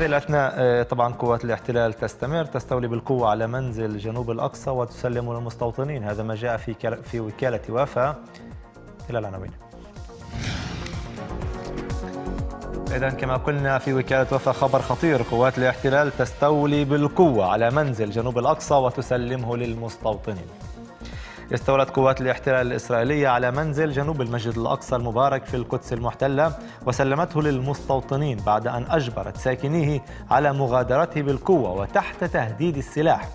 هذه الأثناء طبعا قوات الاحتلال تستمر تستولي بالقوة على منزل جنوب الأقصى وتسلم للمستوطنين. هذا ما جاء في في وكالة وفا إلى العناوين إذا كما قلنا في وكالة وفا خبر خطير قوات الاحتلال تستولي بالقوة على منزل جنوب الأقصى وتسلمه للمستوطنين. استولت قوات الاحتلال الإسرائيلية على منزل جنوب المسجد الأقصى المبارك في القدس المحتلة وسلمته للمستوطنين بعد أن أجبرت ساكنيه على مغادرته بالقوة وتحت تهديد السلاح.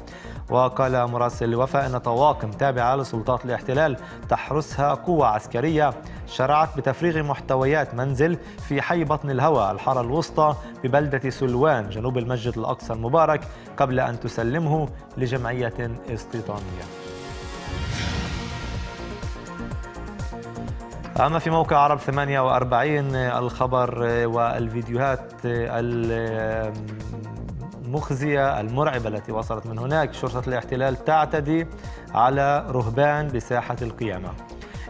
وقال مراسل الوفاء أن طواقم تابعة لسلطات الاحتلال تحرسها قوة عسكرية شرعت بتفريغ محتويات منزل في حي بطن الهوى الحارة الوسطى ببلدة سلوان جنوب المسجد الأقصى المبارك قبل أن تسلمه لجمعية استيطانية. أما في موقع عرب 48 الخبر والفيديوهات المخزية المرعبة التي وصلت من هناك. شرطة الاحتلال تعتدي على رهبان بساحة القيامة.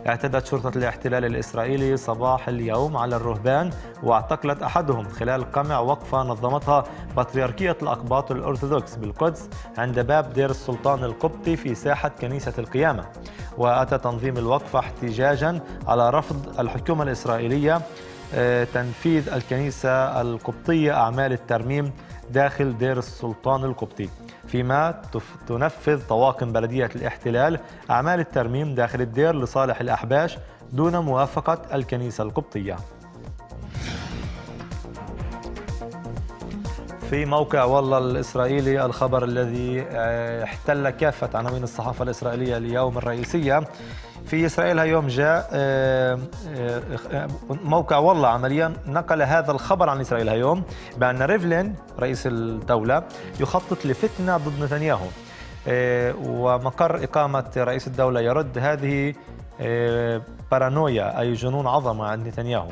اعتدت شرطة الاحتلال الإسرائيلي صباح اليوم على الرهبان واعتقلت أحدهم خلال قمع وقفة نظمتها بطريركية الأقباط الأرثوذكس بالقدس عند باب دير السلطان القبطي في ساحة كنيسة القيامة. وأتى تنظيم الوقفة احتجاجا على رفض الحكومة الإسرائيلية آه، تنفيذ الكنيسة القبطية أعمال الترميم داخل دير السلطان القبطي فيما تنفذ طواقم بلدية الاحتلال أعمال الترميم داخل الدير لصالح الأحباش دون موافقة الكنيسة القبطية. في موقع والله الإسرائيلي الخبر الذي آه، احتل كافة عناوين الصحافة الإسرائيلية اليوم الرئيسية. في إسرائيل اليوم جاء آه، آه، موقع والله عمليا نقل هذا الخبر عن إسرائيل اليوم بأن ريفلين رئيس الدولة يخطط لفتنة ضد نتنياهو. ومقر إقامة رئيس الدولة يرد هذه بارانويا أي جنون عظمة عند نتنياهو.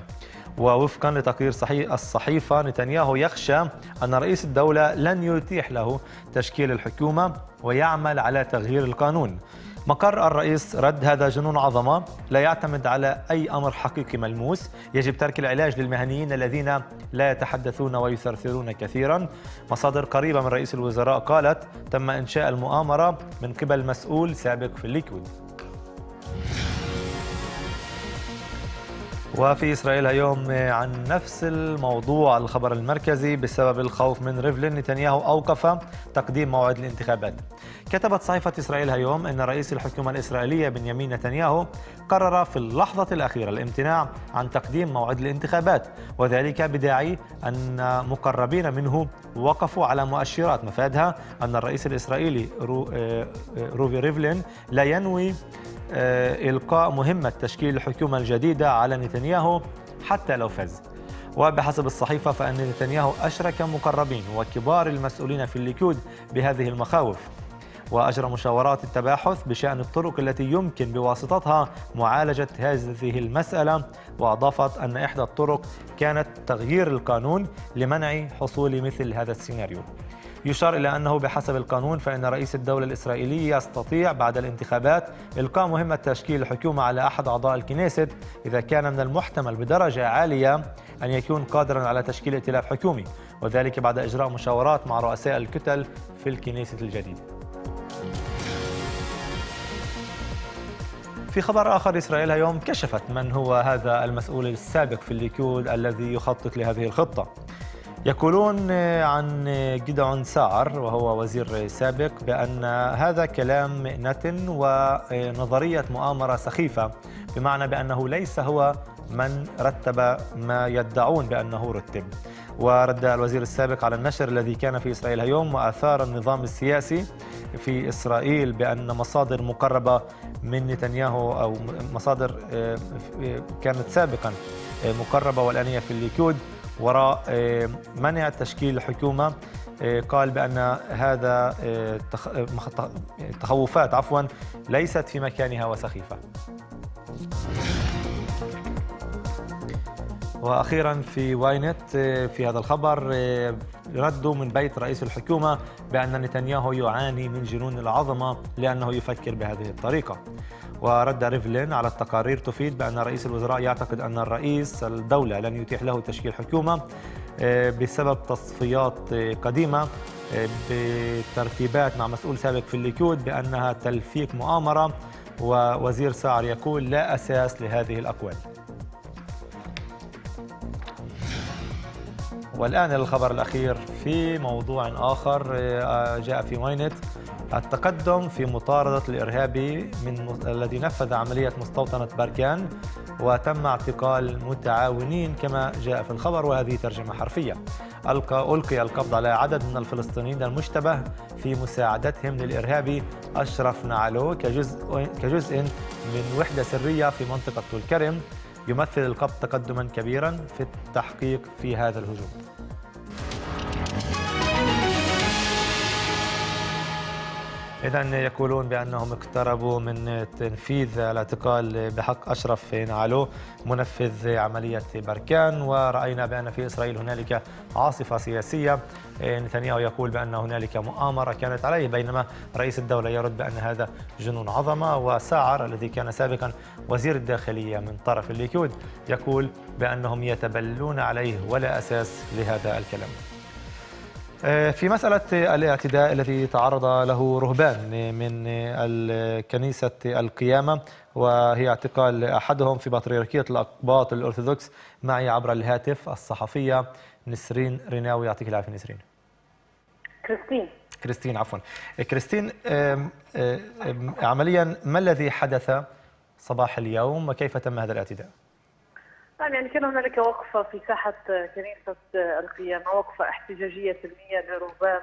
ووفقا لتقرير الصحيفة نتنياهو يخشى أن رئيس الدولة لن يتيح له تشكيل الحكومة ويعمل على تغيير القانون. مقر الرئيس رد هذا جنون عظمة لا يعتمد على أي أمر حقيقي ملموس. يجب ترك العلاج للمهنيين الذين لا يتحدثون ويثرثرون كثيرا. مصادر قريبة من رئيس الوزراء قالت تم إنشاء المؤامرة من قبل مسؤول سابق في الليكود وفي إسرائيل اليوم عن نفس الموضوع الخبر المركزي بسبب الخوف من ريفلين نتنياهو أوقف تقديم موعد الانتخابات. كتبت صحيفة إسرائيل اليوم أن رئيس الحكومة الإسرائيلية بنيامين نتنياهو قرر في اللحظة الأخيرة الامتناع عن تقديم موعد الانتخابات وذلك بداعي أن مقربين منه وقفوا على مؤشرات. مفادها أن الرئيس الإسرائيلي آه، آه، روفي ريفلين لا ينوي إلقاء مهمة تشكيل الحكومة الجديدة على نتنياهو حتى لو فاز. وبحسب الصحيفة فأن نتنياهو أشرك مقربين وكبار المسؤولين في الليكود بهذه المخاوف. وأجرى مشاورات التباحث بشأن الطرق التي يمكن بواسطتها معالجة هذه المسألة وأضافت أن إحدى الطرق كانت تغيير القانون لمنع حصول مثل هذا السيناريو. يشار إلى أنه بحسب القانون فإن رئيس الدولة الإسرائيلي يستطيع بعد الانتخابات إلقاء مهمة تشكيل الحكومة على أحد أعضاء الكنيست إذا كان من المحتمل بدرجة عالية أن يكون قادرا على تشكيل ائتلاف حكومي وذلك بعد إجراء مشاورات مع رؤساء الكتل في الكنيسة الجديدة في خبر آخر إسرائيل اليوم كشفت من هو هذا المسؤول السابق في الليكود الذي يخطط لهذه الخطة. يقولون عن جدعون سعر وهو وزير سابق بأن هذا كلام مئنة ونظرية مؤامرة سخيفة بمعنى بأنه ليس هو من رتب ما يدعون بأنه رتب. ورد الوزير السابق على النشر الذي كان في إسرائيل اليوم وآثار النظام السياسي في إسرائيل بأن مصادر مقربة من نتنياهو أو مصادر آه، كانت سابقا مقربة والآنية في الليكود. وراء آه، منع تشكيل الحكومة آه، قال بأن هذا آه، تخوفات عفوا ليست في مكانها وسخيفة. وأخيرا في واينت في هذا الخبر ردوا من بيت رئيس الحكومة بأن نتنياهو يعاني من جنون العظمة لأنه يفكر بهذه الطريقة. ورد ريفلين على التقارير تفيد بأن رئيس الوزراء يعتقد أن الرئيس الدولة لن يتيح له تشكيل حكومة بسبب تصفيات قديمة بترتيبات مع مسؤول سابق في الليكود بأنها تلفيق مؤامرة ووزير سعر يقول لا أساس لهذه الأقوال. والآن الخبر الأخير في موضوع آخر آه، جاء في وينت. التقدم في مطاردة الإرهابي من الذي نفذ عملية مستوطنة بركان وتم اعتقال متعاونين كما جاء في الخبر وهذه ترجمة حرفية. ألقى, ألقي القبض على عدد من الفلسطينيين المشتبه في مساعدتهم للإرهابي أشرف نعلو كجزء, كجزء من وحدة سرية في منطقة الكرم. يمثل القبض تقدما كبيرا في التحقيق في هذا الهجوم. إذا يقولون بأنهم اقتربوا من تنفيذ الاعتقال بحق أشرف نعلو منفذ عملية بركان. ورأينا بأن في إسرائيل هنالك عاصفة سياسية. نتنياهو يقول بأن هنالك مؤامرة كانت عليه بينما رئيس الدولة يرد بأن هذا جنون عظمة. وساعر الذي كان سابقا وزير الداخلية من طرف الليكود يقول بأنهم يتبلون عليه ولا أساس لهذا الكلام. في مسألة الاعتداء الذي تعرض له رهبان من الكنيسة القيامة وهي اعتقال أحدهم في بطريركية الأقباط الأرثوذكس معي عبر الهاتف الصحفية نسرين ريناوي. يعطيك العافية نسرين. كريستين. كريستين عفوا. كريستين عمليا ما الذي حدث صباح اليوم وكيف تم هذا الاعتداء؟ نعم يعني كان هنالك وقفة في ساحة كنيسة القيامة وقفة احتجاجية سلمية لرهبان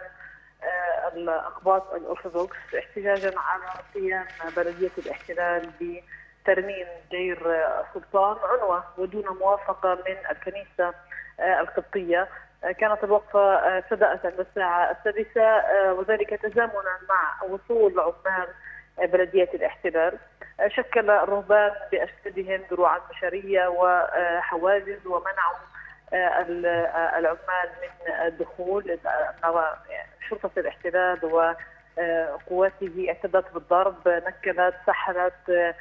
آه، الأقباط الأرثوذكس احتجاجا على قيام بلدية الاحتلال بترميم دير السلطان عنوة ودون موافقة من الكنيسة آه، القبطية. آه، كانت الوقفة بدأت عند الساعة السادسة وذلك تزامنا مع وصول عمال بلدية الاحتلال. شكل الرهبان بأجسادهم دروعا بشرية وحواجز ومنعوا العمال من الدخول. شرطة الاحتلال وقواته اعتدت بالضرب نكلت سحرت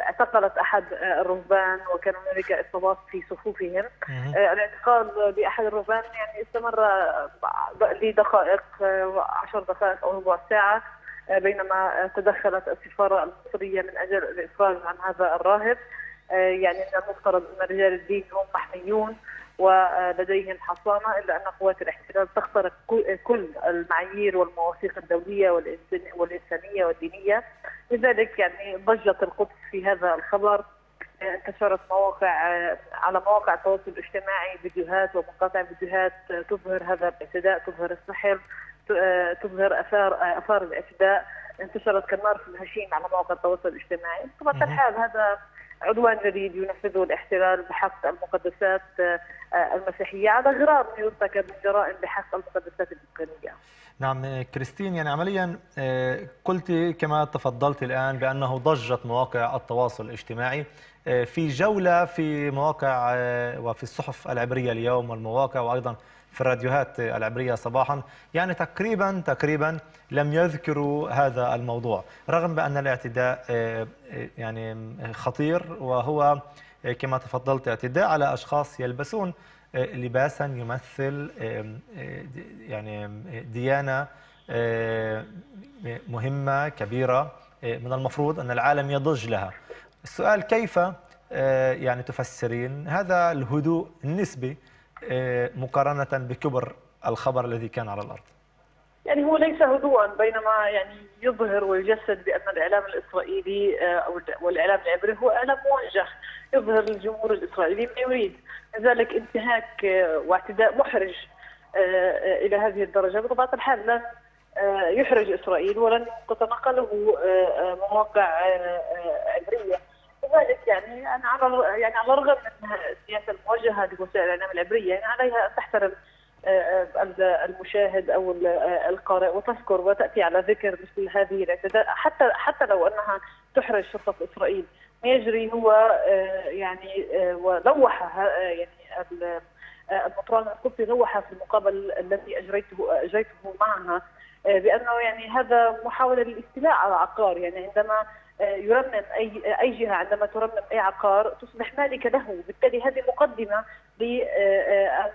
اعتقلت أحد الرهبان وكان هنالك اصابات في صفوفهم. الاعتقال بأحد الرهبان يعني استمر لدقائق عشر دقائق أو ربع ساعة. بينما تدخلت السفارة المصرية من أجل الافراج عن هذا الراهب. آه، يعني من المفترض أن رجال الدين هم محميون ولديهم حصانة إلا أن قوات الاحتلال تخترق كل المعايير والمواثيق الدولية والإنسانية والدينية. لذلك يعني ضجت القدس في هذا الخبر. آه، انتشرت مواقع على مواقع التواصل الاجتماعي فيديوهات ومقاطع فيديوهات تظهر هذا الاعتداء تظهر السحر. تظهر آثار آثار الإعتداء انتشرت كالنار في الهشيم على مواقع التواصل الاجتماعي بطبيعه الحال هذا عدوان جديد ينفذه الاحتلال بحق المقدسات آه، المسيحية على غرار يرتكب من جرائم بحق المقدسات الإسلامية. نعم كريستين يعني عمليا آه، قلت كما تفضلت الآن بأنه ضجت مواقع التواصل الاجتماعي آه، في جولة في مواقع وفي الصحف العبرية اليوم والمواقع وأيضا في الراديوهات العبرية صباحا. يعني تقريبا تقريبا لم يذكروا هذا الموضوع. رغم بأن الاعتداء آه، آه، يعني خطير وهو آه، كما تفضلت اعتداء على أشخاص يلبسون لباسا يمثل يعني ديانة مهمة كبيرة من المفروض أن العالم يضج لها. السؤال كيف يعني تفسرين؟ هذا الهدوء النسبي آه، مقارنة بكبر الخبر الذي كان على الأرض. يعني هو ليس هدوءا بينما يعني يظهر ويجسد بأن الإعلام الإسرائيلي آه، والإعلام العبري هو إعلام موجه يظهر للجمهور الإسرائيلي ما يريد. لذلك انتهاك آه، واعتداء محرج إلى هذه الدرجة. بطبيعة الحال لن يحرج إسرائيل ولن تتنقله مواقع عبرية. لذلك يعني أنا على يعني على الرغم من السياسة الموجهه لوسائل الاعلام العبرية يعني عليها أن تحترم آه، آه، المشاهد أو آه، القارئ وتذكر وتأتي على ذكر مثل هذه الاعتداء حتى حتى لو أنها تحرج شرطة إسرائيل. ما يجري هو يعني ولوح يعني المطران القدسي لوح في المقابل الذي أجريته أجريته معها. بأنه يعني هذا محاولة للاستيلاء على عقار يعني عندما يرمم اي أي جهة عندما ترمم أي عقار تصبح مالكة له، وبالتالي هذه مقدمة لأن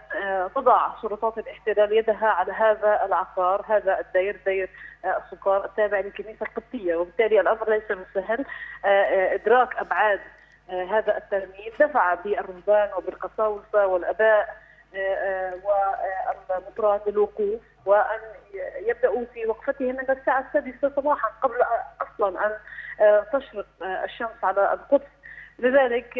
تضع سلطات الاحتلال يدها على هذا العقار، هذا الدير دير السلطان التابع للكنيسة القبطية، وبالتالي الأمر ليس بالسهل إدراك أبعاد هذا الترميم دفع بالرهبان وبالقساوسه والأباء والمطران للوقوف وأن يبدأوا في وقفتهم من الساعة السادسة صباحا قبل أصلا أن تشرق الشمس على القدس. لذلك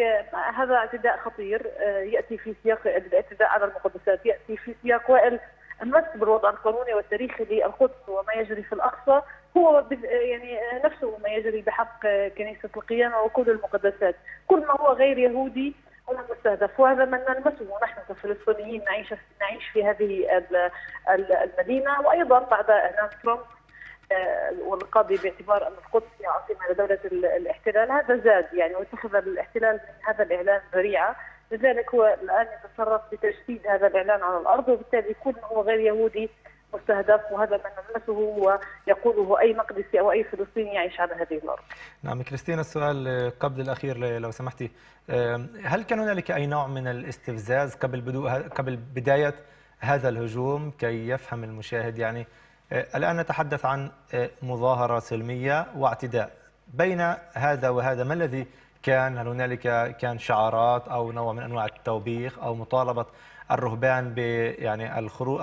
هذا اعتداء خطير يأتي في سياق الاعتداء على المقدسات. يأتي في سياق وائل المس بالوضع القانوني والتاريخي للقدس وما يجري في الأقصى. هو يعني نفسه ما يجري بحق كنيسة القيامة وكل المقدسات، كل ما هو غير يهودي هو مستهدف وهذا ما نلمسه نحن كفلسطينيين نعيش نعيش في هذه المدينة. وأيضا بعد اعلان ترامب والقاضي باعتبار أن القدس هي عاصمه لدوله الاحتلال. هذا زاد يعني واتخذ الاحتلال من هذا الإعلان ذريعة. لذلك هو الآن يتصرف بتجسيد هذا الإعلان على الأرض وبالتالي كل ما هو غير يهودي مستهدف وهذا ما نلمسه ويقوله أي مقدسي أو أي فلسطيني يعيش على هذه الأرض. نعم كريستينا السؤال قبل الأخير لو سمحتي. هل كان هنالك أي نوع من الاستفزاز قبل بدو قبل بداية هذا الهجوم كي يفهم المشاهد؟ يعني الآن نتحدث عن مظاهرة سلمية واعتداء. بين هذا وهذا ما الذي كان؟ هل هنالك كان شعارات أو نوع من أنواع التوبيخ أو مطالبة الرهبان ب يعني الخروج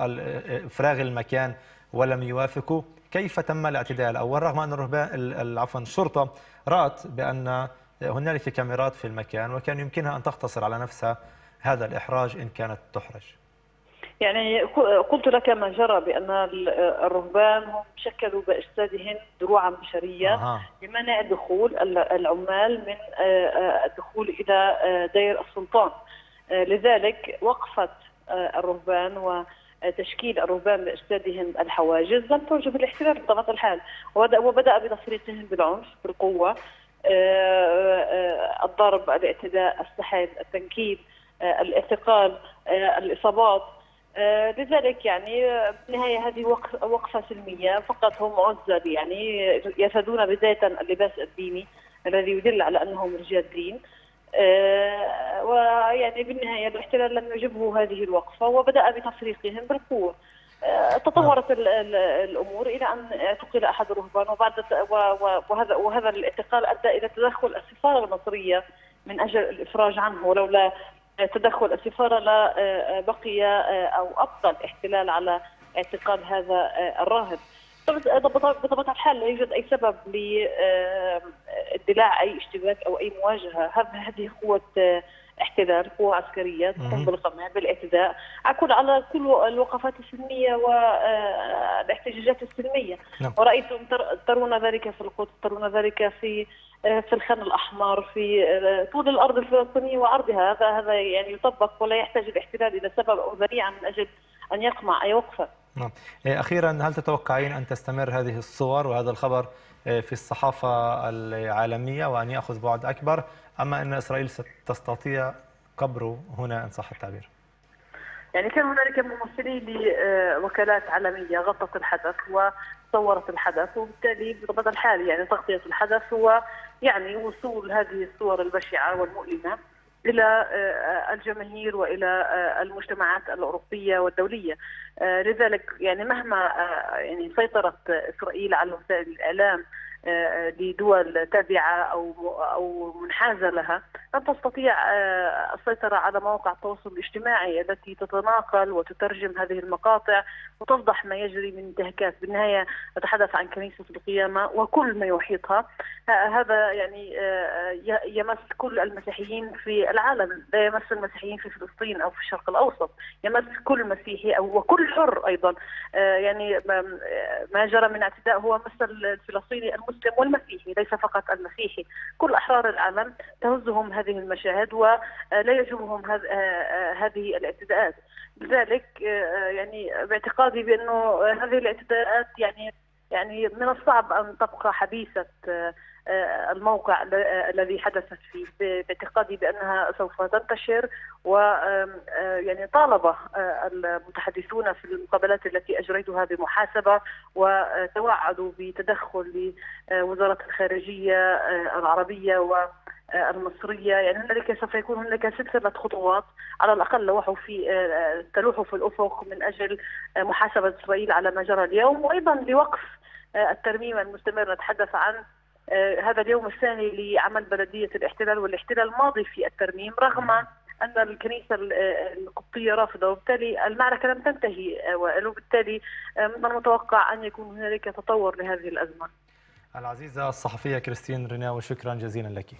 افراغ المكان ولم يوافقوا؟ كيف تم الاعتداء الأول؟ رغم أن الرهبان عفوا الشرطة رأت بأن هنالك كاميرات في المكان وكان يمكنها أن تقتصر على نفسها هذا الإحراج إن كانت تحرج. يعني قلت لك ما جرى بأن الرهبان هم شكلوا باجسادهم دروعا بشرية آه. لمنع دخول العمال من الدخول إلى دير السلطان. لذلك وقفت الرهبان وتشكيل الرهبان باجسادهم الحواجز. لم توجب الاحتلال بطبيعة الحال. وبدا بتفريقهم بالعنف بالقوة. الضرب الاعتداء السحب التنكيل الاعتقال الإصابات. لذلك يعني بالنهاية هذه وقفة سلمية فقط هم عزل يعني يرتدون بداية اللباس الديني الذي يدل على أنهم رجال دين. آه ويعني بالنهاية الاحتلال لم يعجبه هذه الوقفة وبدأ بتفريقهم بالقوة. آه تطورت الأمور إلى أن اعتقل أحد الرهبان وبعد وهذا وهذا الاعتقال أدى إلى تدخل السفارة المصرية من أجل الإفراج عنه ولولا تدخل السفارة لبقي أو ابقى الاحتلال على اعتقال هذا الراهب. بطبيعه الحال لا يوجد أي سبب لاندلاع أي اشتباك أو أي مواجهة، هذه قوة احتلال قوة عسكرية تقوم بالقمع بالاعتداء على على كل الوقفات السلمية والاحتجاجات السلمية نعم. ورأيتم ترون ذلك في القدس ترون ذلك في في الخان الأحمر في طول الأرض الفلسطينية وعرضها هذا هذا يعني يطبق ولا يحتاج الاحتلال إلى سبب أو ذريعة من أجل أن يقمع أي وقفة. نعم. أخيرا هل تتوقعين أن تستمر هذه الصور وهذا الخبر في الصحافة العالمية وأن يأخذ بعد أكبر اما أن إسرائيل ستستطيع قبره هنا إن صح التعبير؟ يعني كان هنالك ممثلي لوكالات عالمية غطت الحدث وصورت الحدث وبالتالي بطبيعة الحال يعني تغطية الحدث هو يعني وصول هذه الصور البشعة والمؤلمة إلى الجماهير وإلى المجتمعات الأوروبية والدولية. لذلك يعني مهما يعني سيطرت إسرائيل على وسائل الإعلام لدول تابعة أو أو منحازة لها لن تستطيع السيطرة على مواقع التواصل الاجتماعي التي تتناقل وتترجم هذه المقاطع وتفضح ما يجري من انتهاكات. بالنهاية نتحدث عن كنيسة القيامة وكل ما يحيطها. هذا يعني يمس كل المسيحيين في العالم. لا يمس المسيحيين في فلسطين أو في الشرق الأوسط يمس كل مسيحي أو وكل حر أيضا. يعني ما جرى من اعتداء هو مس الفلسطيني المسلم. والمسيحي ليس فقط المسيحي كل أحرار العالم تهزهم هذه المشاهد ولا يعجبهم هذه الاعتداءات. لذلك يعني باعتقادي بأنه هذه الاعتداءات يعني يعني من الصعب أن تبقى حبيسة الموقع الذي حدثت فيه باعتقادي بأنها سوف تنتشر و يعني طالب المتحدثون في المقابلات التي أجريتها بمحاسبة وتوعدوا بتدخل لوزاره الخارجية العربية و المصرية. يعني هنالك سوف يكون هناك سلسلة خطوات على الأقل لوحوا في تلوح في الأفق من أجل محاسبة إسرائيل على ما جرى اليوم. وأيضا لوقف الترميم المستمر نتحدث عن هذا اليوم الثاني لعمل بلدية الاحتلال والاحتلال الماضي في الترميم رغم أن الكنيسة القبطية رافضة. وبالتالي المعركة لم تنتهي وبالتالي من المتوقع أن يكون هنالك تطور لهذه الأزمة. العزيزة الصحفية كريستين ريناو شكرا جزيلا لك.